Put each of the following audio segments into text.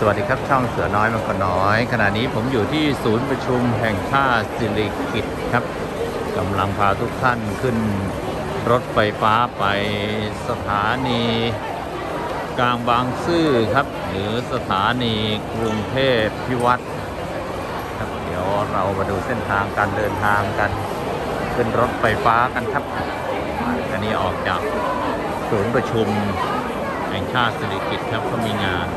สวัสดีครับช่องเสือน้อยมันก็น้อย ขณะนี้ผมอยู่ที่ศูนย์ประชุมแห่งชาติสิริกิตครับกำลังพาทุกท่านขึ้นรถไฟฟ้าไปสถานีกลางบางซื่อครับ หรือสถานีกรุงเทพพิวัตรครับเดี๋ยวเรามาดูเส้นทางการเดินทางกัน ขึ้นรถไฟฟ้ากันครับอันนี้ออกจากศูนย์ประชุมแห่งชาติสิริกิตครับเขามีงาน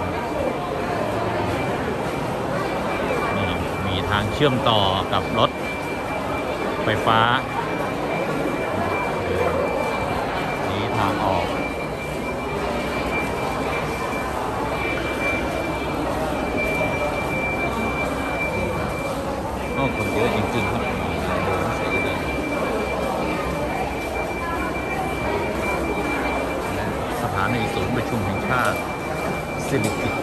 มี ทางเชื่อมต่อกับรถไฟฟ้า นี่ทางออกโอ้คนเยอะจริงๆครับเดินเสียเลยและสถานีศูนย์ประชุมแห่งชาติสิริกิติ์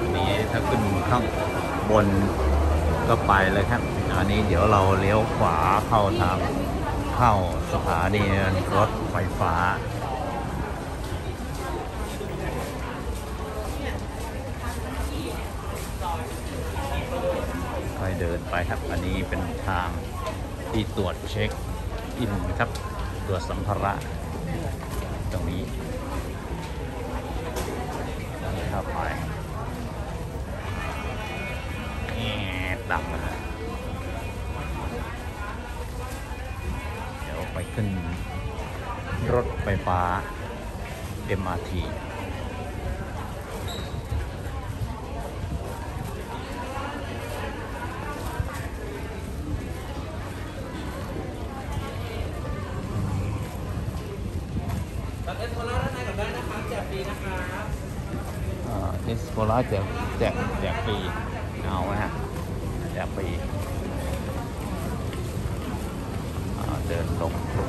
อันนี้ถ้าขึ้นข้าง นก็ไปเลยครับ อันนี้เดี๋ยวเราเลี้ยวขวาเข้าทางเข้าสถานีรถไฟฟ้า ค่อยเดินไปครับ อันนี้เป็นทางที่ตรวจเช็คอินครับ ตรวจสัมภาระ ฟฟ้า MRT รับเอสโคล่าด้านในก่อนได้นะครับแจกฟรีนะครับเอสโคลาแจกแจกแจกฟรีเอาไหมฮะแจกฟรีอ่าเดินลงอะโอ้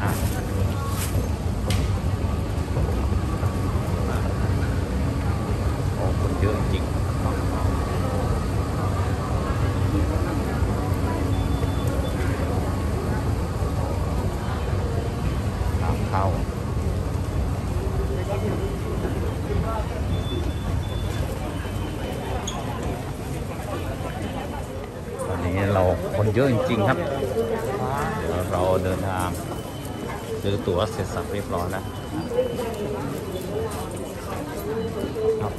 คนเยอะจริงทางเข้าตอนนี้เราคนเยอะจริงๆครับ เดี๋ยวเราเดินทาง ซื้อตั๋วเสร็จสับเรียบร้อยแล้วครับ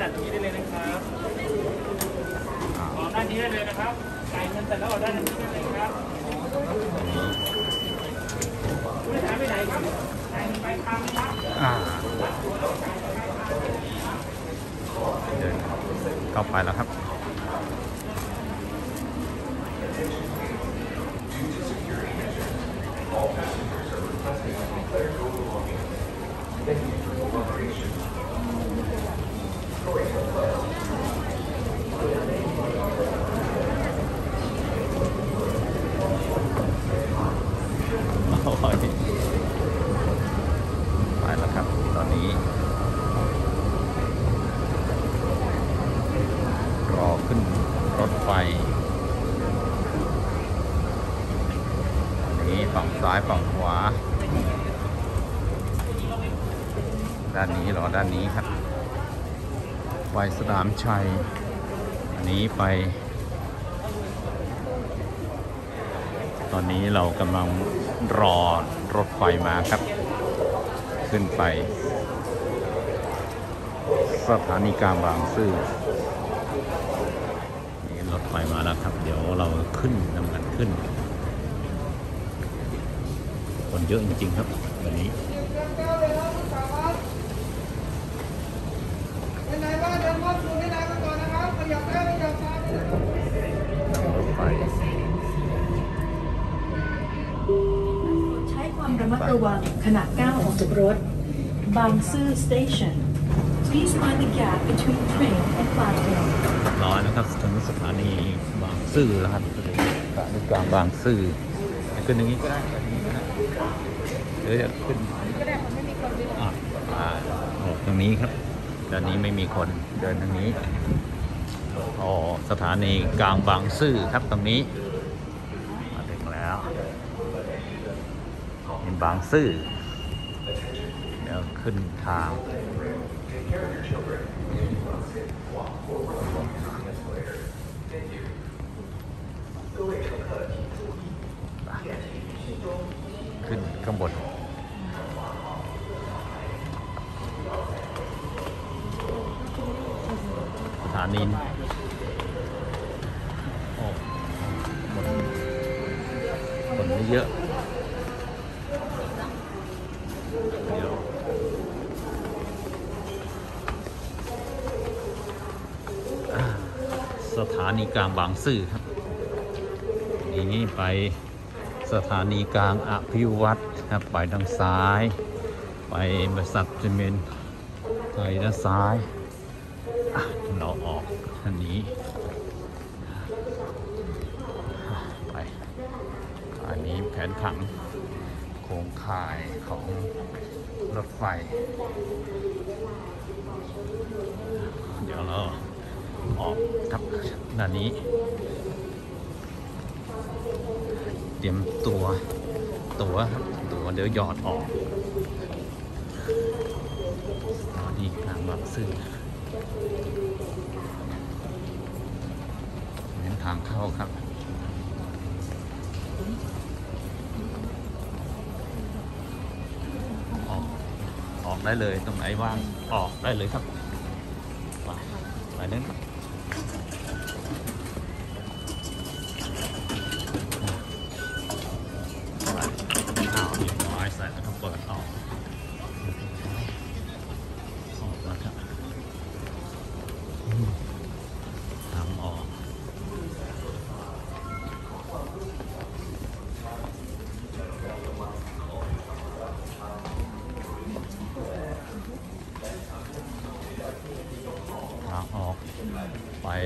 ตัดนี้ได้เลยนะครับอ่าออกด้านนี้ได้เลยนะครับจ่ายเงินแต่แล้วออกด้านนี้ได้เลยครับอันนี้ไม่หายไปไหนครับจ่ายเงินไปลายทางนะครับอ่าเดินเข้าไปแล้วครับ โอ้ยไปแล้วครับ ตอนนี้ รอขึ้นรถไฟ อันนี้ฝั่งซ้ายฝั่งขวา ด้านนี้หรอด้านนี้ครับ ไปสนามชัย อันนี้ไป ตอนนี้เรากำลังรอรถไฟมาครับ ขึ้นไป สถานีกลางบางซื่อนี่รถไฟมาแล้วครับ เดี๋ยวเราขึ้นนำกันขึ้น คนเยอะจริงๆครับวันนี้ ในบ้าเดินมอบสูงให้นายก่อนนะครับขยับได้ขยับช้ารถไฟใช้ความระมัดระวังขณะก้าวออกจากรถ บางซื่อ Station Please mind the gap between train and platform ร้อยนะครับถึงสถานีบางซื่อแล้วครับสถานีกลางบางซื่อขึ้นอย่างนี้ก็ได้แบบนี้ก็ได้หรือจะขึ้นอะอ่าออกตรงนี้ครับ ด้านนี้ไม่มีคนเดินทางนี้อ๋อสถานีกลางบางซื่อครับตรงนี้ มาถึงแล้วบางซื่อเดี๋ยวขึ้นทางขึ้นข้างบน สถานีโอ้คนคนไม่เยอะ เดี๋ยวอ่าสถานีกลางบางซื่อครับทีนี้ไปสถานีกลางอภิวัตรครับไปทางซ้าย ไปบริษัทซีเมนต์ไปด้านซ้ายอะ เราออกอันนี้ไปอันนี้แผนผังโครงข่ายของรถไฟ เดี๋ยวเราออกครับด้านนี้ เตรียมตัวตัวครับตัวเดี๋ยวหยอดออกตอนนี้กลางบางซื่อ เน้นทางเข้าครับออกออกได้เลยตรงไหนว่างออกได้เลยครับไปไปนั้น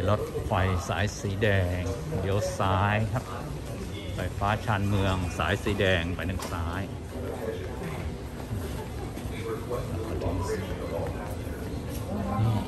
รถไฟสายสีแดง เดี๋ยวซ้ายครับไฟฟ้าชานเมืองสายสีแดงไปทางซ้ายนี่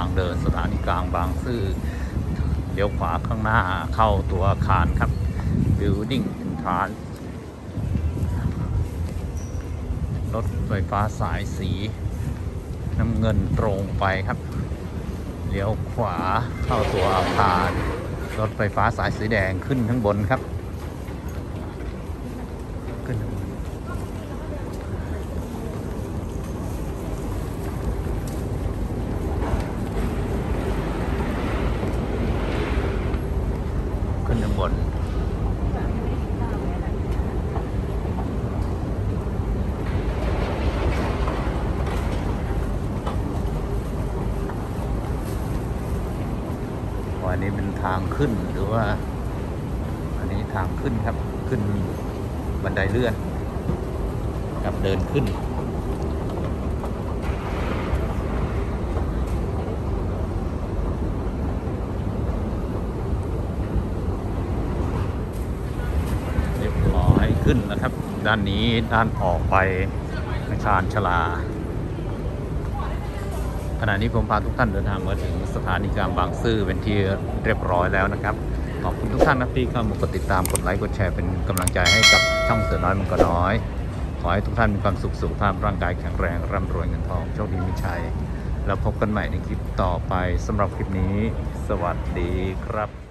างเดินสถานีกลางบางซื่อเลี้ยวขวาข้างหน้าเข้าตัวอาคารครับ Building Entrance รถไฟฟ้าสายสี น้ำเงินตรงไปครับ เลี้ยวขวาเข้าตัวอาคาร รถไฟฟ้าสายสีแดงขึ้นข้างบนครับ ขึ้นข้างบนขึ้นข้างบน วันนี้เป็น ทางขึ้นหรือว่า อันนี้ทางขึ้นครับขึ้นบันไดเลื่อนกับเดินขึ้น เรียบร้อยขึ้นนะครับ ด้านนี้ด้านออกไปชานชลา ขณะนี้ผมพาทุกท่านเดินทางมาถึงสถานีกลางบางซื่อเป็นที่เรียบร้อยแล้วนะครับ ขอบคุณทุกท่านนะที่เข้ามากดติดตามกดไลค์กดแชร์เป็นกำลังใจให้กับช่องเสือน้อยมันก็น้อย ขอให้ทุกท่านมีความสุขสุขภาพร่างกายแข็งแรงร่ำรวยเงินทองโชคดีมีชัยแล้วพบกันใหม่ในคลิปต่อไปสำหรับคลิปนี้ สวัสดีครับ